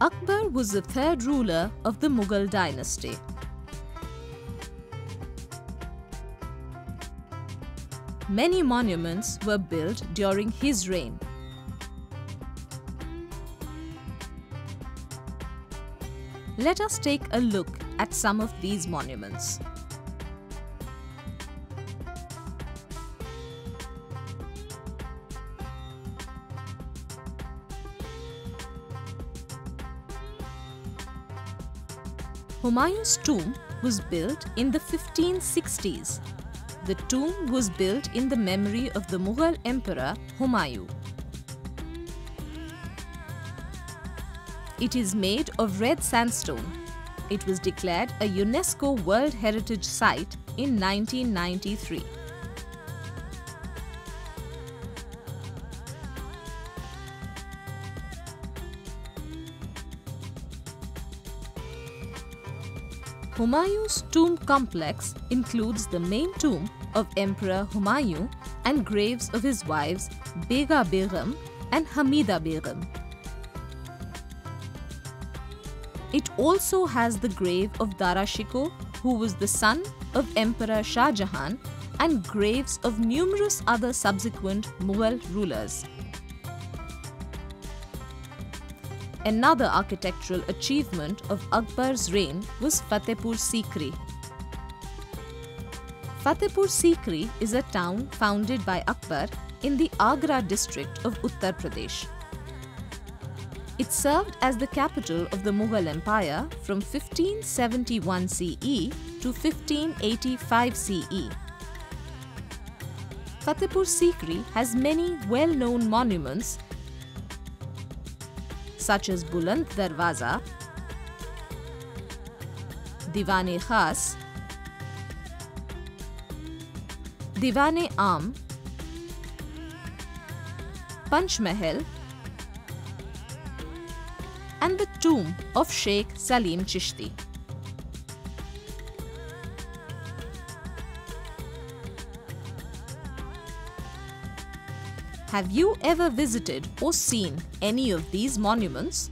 Akbar was the third ruler of the Mughal dynasty. Many monuments were built during his reign. Let us take a look at some of these monuments. Humayun's tomb was built in the 1560s. The tomb was built in the memory of the Mughal Emperor Humayun. It is made of red sandstone. It was declared a UNESCO World Heritage Site in 1993. Humayun's tomb complex includes the main tomb of Emperor Humayun and graves of his wives Bega Begum and Hamida Begum. It also has the grave of Dara Shikoh, who was the son of Emperor Shah Jahan, and graves of numerous other subsequent Mughal rulers. Another architectural achievement of Akbar's reign was Fatehpur Sikri. Fatehpur Sikri is a town founded by Akbar in the Agra district of Uttar Pradesh. It served as the capital of the Mughal Empire from 1571 CE to 1585 CE. Fatehpur Sikri has many well-known monuments such as Buland Darwaza, Diwan-e Khas, Diwan-e Am, Panch Mahal, and the tomb of Sheikh Salim Chishti. Have you ever visited or seen any of these monuments?